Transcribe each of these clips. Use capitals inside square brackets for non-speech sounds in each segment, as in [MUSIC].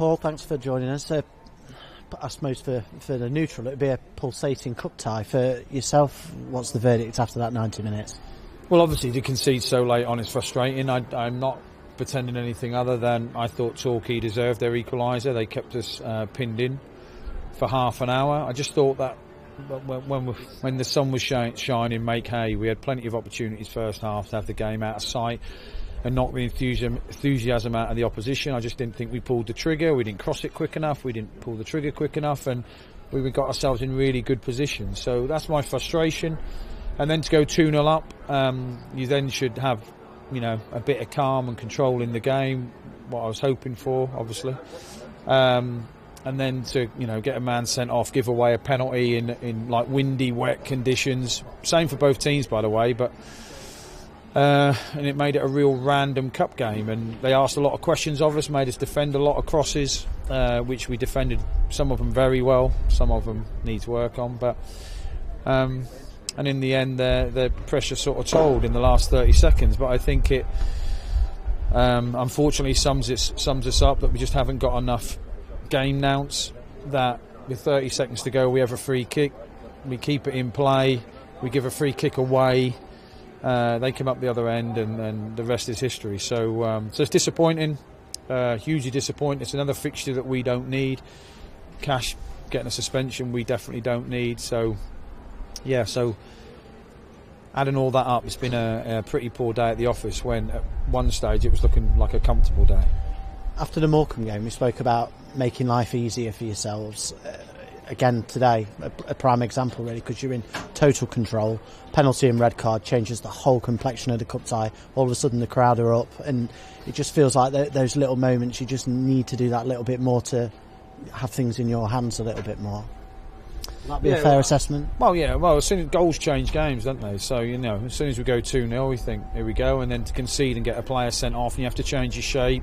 Paul, thanks for joining us. Uh, I suppose for, for the neutral, it'd be a pulsating cup tie. For yourself, what's the verdict after that 90 minutes? Well, obviously, to concede so late on is frustrating. I, am not pretending anything other than I thought Torquay deserved their equaliser. They kept us uh, pinned in for half an hour. I just thought that when, when, when the sun was shining, make hay. We had plenty of opportunities first half to have the game out of sight and knock the enthusiasm out of the opposition. I just didn't think we pulled the trigger. We didn't cross it quick enough. We didn't pull the trigger quick enough, and we got ourselves in really good position. So that's my frustration. And then to go 2 0 up, um, you then should have, you know, a bit of calm and control in the game. What I was hoping for, obviously. Um, and then to you know get a man sent off, give away a penalty in in like windy, wet conditions. Same for both teams, by the way, but uh, and it made it a real random cup game. And they asked a lot of questions of us, made us defend a lot of crosses, uh, which we defended some of them very well, some of them needs work on. But um, and in the end, the pressure sort of told in the last 30 seconds. But I think it um, unfortunately sums it sums us up that we just haven't got enough game nounce. That with 30 seconds to go, we have a free kick, we keep it in play, we give a free kick away uh, they come up the other end, and, and the rest is history. So, um, so it's disappointing, uh, hugely disappointing. It's another fixture that we don't need. Cash getting a suspension, we definitely don't need. So, yeah. So, adding all that up, it's been a, a pretty poor day at the office. When at one stage it was looking like a comfortable day. After the Morecambe game, we spoke about making life easier for yourselves. Uh, again today, a, a prime example really, because you're in total control. Penalty and red card changes the whole complexion of the cup tie. All of a sudden, the crowd are up, and it just feels like th- those little moments. You just need to do that little bit more to have things in your hands a little bit more. That be yeah, a fair well, assessment. Well, yeah. Well, as soon as goals change games, don't they? So you know, as soon as we go two 0 we think here we go, and then to concede and get a player sent off, and you have to change your shape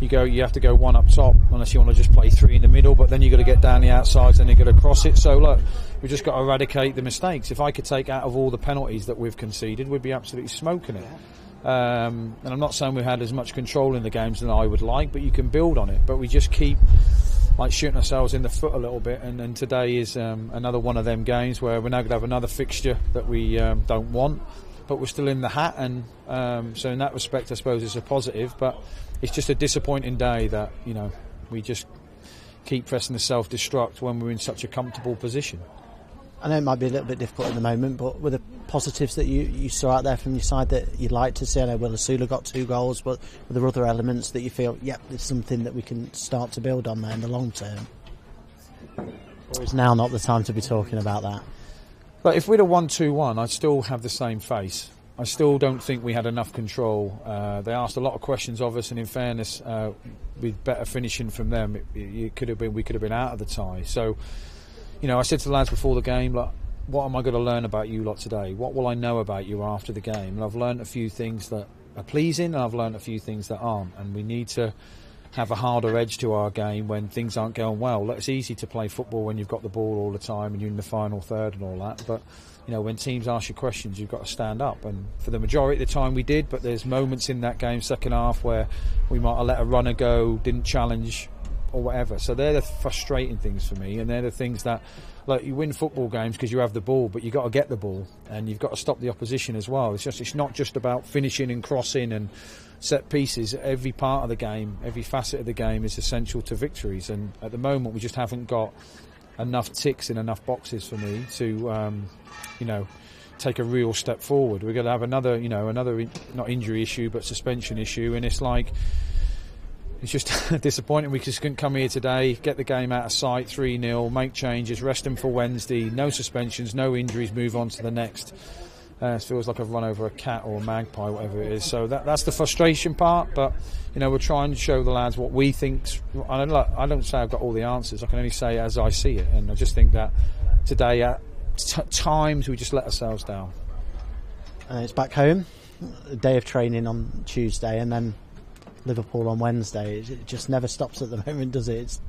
you go you have to go one up top unless you want to just play three in the middle but then you've got to get down the outsides and you've got to cross it. So look we've just got to eradicate the mistakes. If I could take out of all the penalties that we've conceded we'd be absolutely smoking it. Um, and I'm not saying we've had as much control in the games than I would like but you can build on it. But we just keep like shooting ourselves in the foot a little bit and, and today is um, another one of them games where we're now going to have another fixture that we um, don't want but we're still in the hat and um, so in that respect I suppose it's a positive but it's just a disappointing day that you know we just keep pressing the self-destruct when we're in such a comfortable position. I know it might be a little bit difficult at the moment, but were the positives that you, you saw out there from your side that you'd like to see? I know Will Osula got two goals, but were there other elements that you feel, yep, there's something that we can start to build on there in the long term? Or is now not the time to be talking about that? But if we'd have won 2 1, I'd still have the same face. I still don't think we had enough control. Uh, they asked a lot of questions of us, and in fairness, uh, with better finishing from them, it, it, could have been we could have been out of the tie. So, you know, I said to the lads before the game, like, what am I going to learn about you lot today? What will I know about you after the game? And I've learned a few things that are pleasing, and I've learned a few things that aren't. And we need to have a harder edge to our game when things aren't going well. It's easy to play football when you've got the ball all the time and you're in the final third and all that, but you know, when teams ask you questions, you've got to stand up. And for the majority of the time, we did. But there's moments in that game, second half, where we might have let a runner go, didn't challenge, or whatever. So they're the frustrating things for me, and they're the things that, like, you win football games because you have the ball, but you've got to get the ball, and you've got to stop the opposition as well. It's just, it's not just about finishing and crossing and set pieces. Every part of the game, every facet of the game is essential to victories. And at the moment, we just haven't got enough ticks in enough boxes for me to, um, you know, take a real step forward. We're going to have another, you know, another not injury issue but suspension issue, and it's like it's just [LAUGHS] disappointing. We just couldn't come here today, get the game out of sight, three 0 make changes, rest them for Wednesday, no suspensions, no injuries, move on to the next. Uh, it feels like I've run over a cat or a magpie, whatever it is. So that, that's the frustration part. But you know, we're trying to show the lads what we think. I don't, I don't say I've got all the answers. I can only say as I see it, and I just think that today at t- times we just let ourselves down. Uh, it's back home, a day of training on Tuesday, and then Liverpool on Wednesday. It just never stops at the [LAUGHS] moment, does it? It's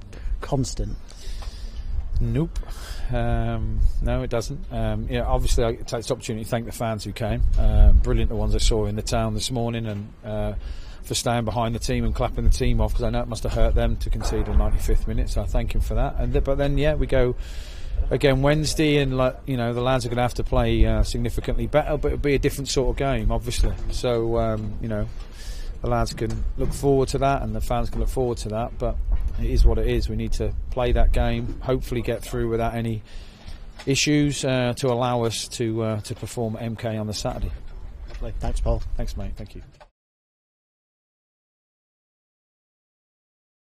constant. Nope. Um, no, it doesn't. Um, yeah, obviously, I take this opportunity to thank the fans who came. Uh, brilliant, the ones I saw in the town this morning, and uh, for staying behind the team and clapping the team off because I know it must have hurt them to concede in 95th minute. So I thank him for that. And th- but then yeah, we go again Wednesday, and like you know the lads are going to have to play uh, significantly better, but it'll be a different sort of game, obviously. So um, you know the lads can look forward to that, and the fans can look forward to that. But it is what it is. We need to play that game, hopefully get through without any issues uh, to allow us to uh, to perform MK on the Saturday. Thanks, Paul. Thanks, mate. Thank you.